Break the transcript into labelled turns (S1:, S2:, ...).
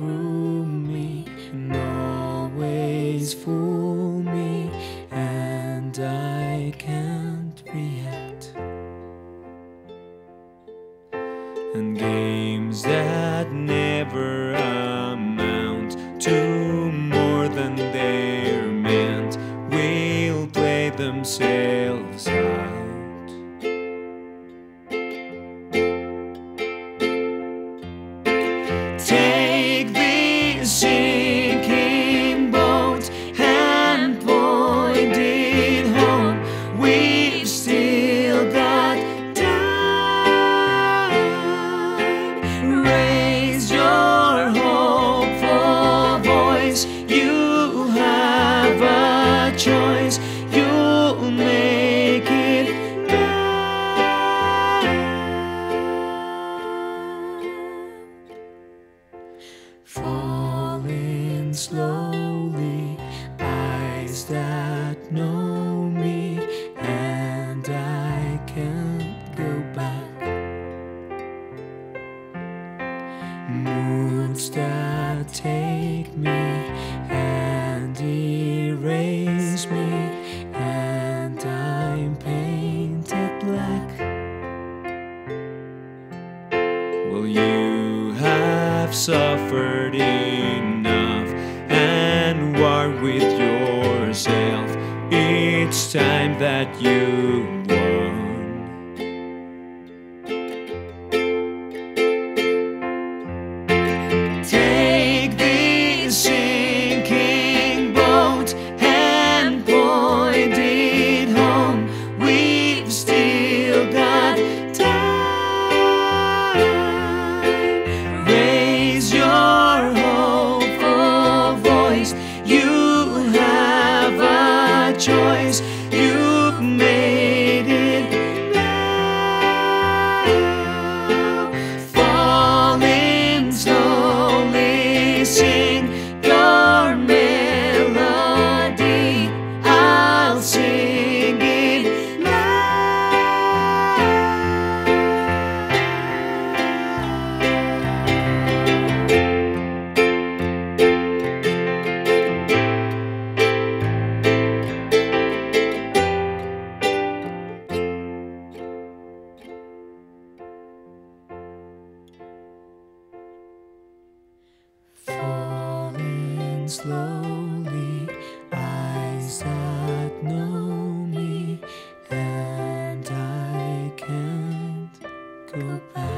S1: Through me and always fool me, and I can't react. And games that never amount to Moods that take me and erase me, and I'm painted black. Well, you have suffered enough and war with yourself. It's time that you you. slowly eyes that know me, and I can't go back.